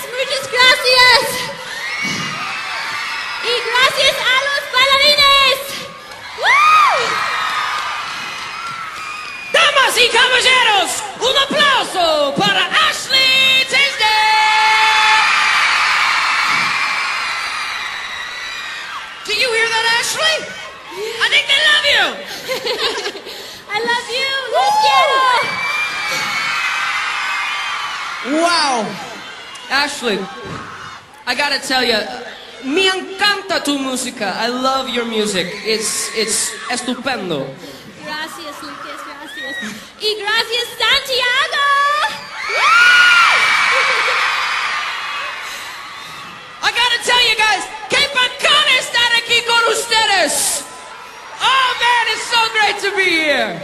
gracias, muchas gracias. Y gracias a los bailarines. Damas y caballeros, un aplauso para Ashley Tisdale. Do you hear that, Ashley? I think they love you. I love you. Woo! Los quiero. Wow. Ashley, I gotta tell you, me encanta tu música. I love your music. It's, it's estupendo. Gracias, Lucas, gracias. Y gracias, Santiago! I gotta tell you guys, que bacana estar aquí con ustedes! Oh man, it's so great to be here!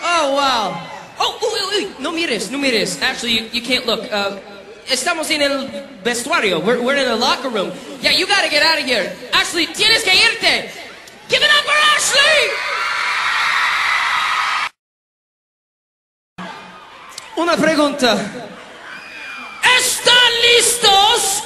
Oh wow. Oh, ooh, ooh, ooh. no mires, no mires. Actually, you, you can't look. Uh, estamos en el vestuario. We're, we're in the locker room. Yeah, you gotta get out of here. Ashley, tienes que irte. Give it up for Ashley. Una pregunta. ¿Están listos?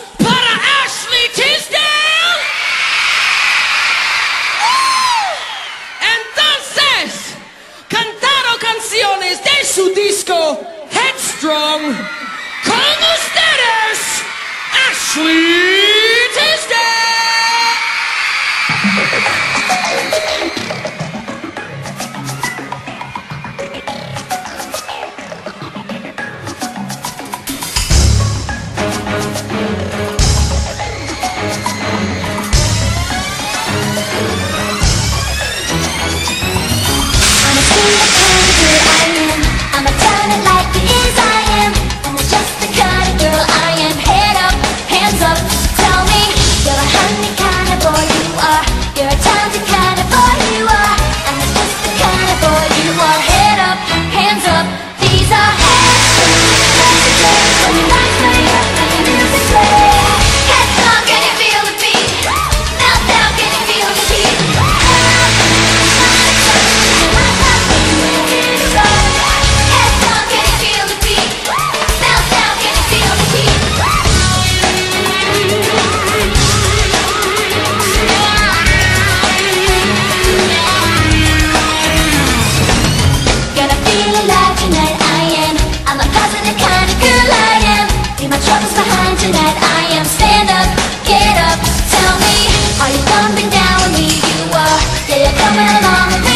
what's behind I am? Stand up, get up, tell me. Are you bumping down me? You are, yeah, you're coming along with me.